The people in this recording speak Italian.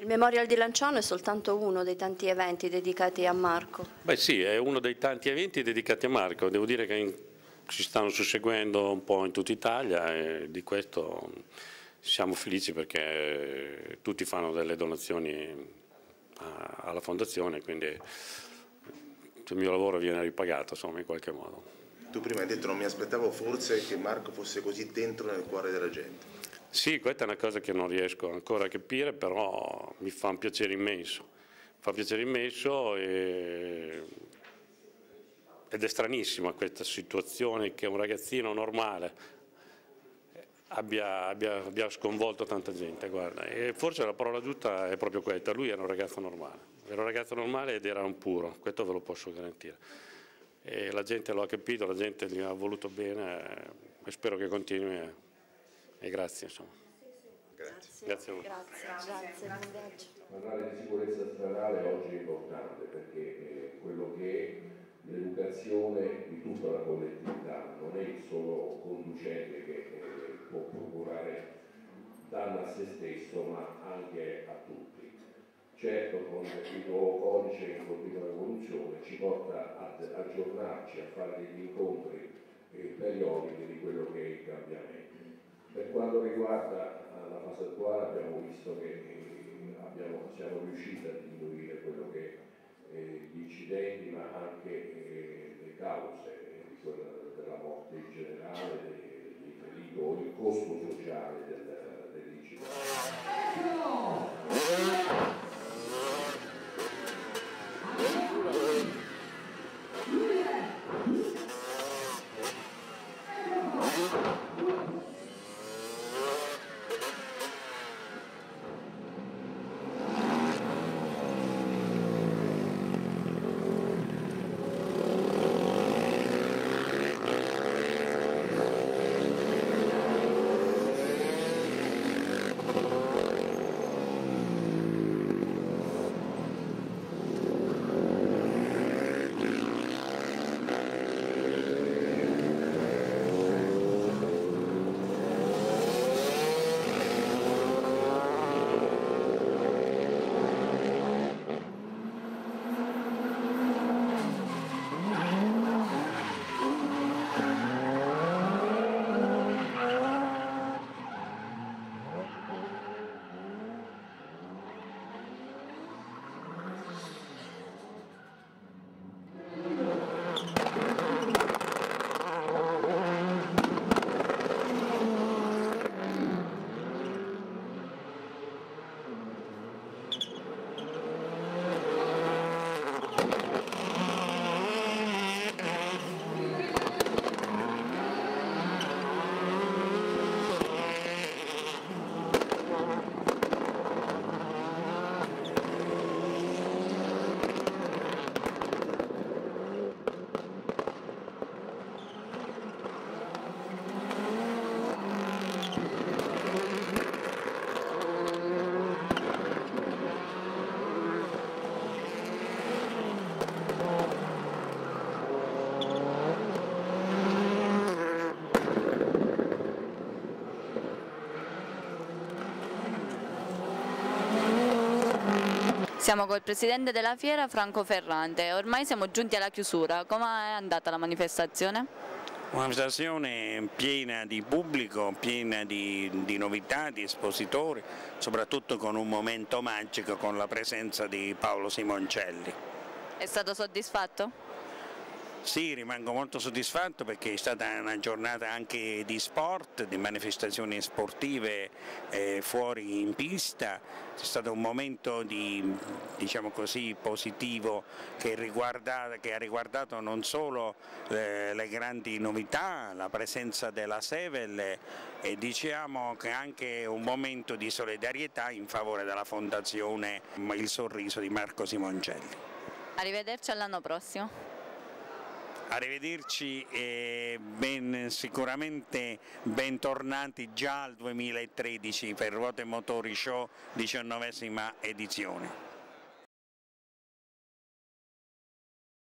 Il Memorial di Lanciano è soltanto uno dei tanti eventi dedicati a Marco. Beh sì, è uno dei tanti eventi dedicati a Marco, devo dire che in, ci stanno susseguendo un po' in tutta Italia e di questo siamo felici perché tutti fanno delle donazioni alla fondazione, quindi il mio lavoro viene ripagato insomma, in qualche modo. Tu prima hai detto non mi aspettavo forse che Marco fosse così dentro nel cuore della gente. Sì, questa è una cosa che non riesco ancora a capire, però mi fa un piacere immenso. Mi fa piacere immenso e... ed è stranissima questa situazione che un ragazzino normale abbia, abbia, abbia sconvolto tanta gente. Guarda. E forse la parola giusta è proprio questa, lui era un ragazzo normale, era un ragazzo normale ed era un puro, questo ve lo posso garantire e la gente lo ha capito, la gente gli ha voluto bene e spero che continui e grazie insomma. Grazie. Grazie a voi. Grazie, grazie. Parlare di sicurezza stradale oggi è importante perché quello che è l'educazione di tutta la collettività, non è il solo conducente che può procurare danno a se stesso ma anche a tutti certo con il nuovo codice in continua evoluzione ci porta ad aggiornarci, a fare degli incontri eh, periodici di quello che è il cambiamento. Per quanto riguarda eh, la fase attuale abbiamo visto che eh, abbiamo, siamo riusciti a diminuire quello che eh, gli incidenti ma anche eh, le cause della morte in generale, dei, dei pericoli, il costo sociale del, Siamo col presidente della fiera Franco Ferrante, ormai siamo giunti alla chiusura, come è andata la manifestazione? Una manifestazione piena di pubblico, piena di, di, novità, di espositori, soprattutto con un momento magico con la presenza di Paolo Simoncelli. È stato soddisfatto? Sì, rimango molto soddisfatto perché è stata una giornata anche di sport, di manifestazioni sportive eh, fuori in pista, è stato un momento di, diciamo così, positivo che, che, ha riguardato non solo eh, le grandi novità, la presenza della Sevel e diciamo che anche un momento di solidarietà in favore della fondazione Il Sorriso di Marco Simoncelli. Arrivederci all'anno prossimo. Arrivederci e ben, sicuramente bentornati già al 2013 per Ruote Motori Show 19esima edizione.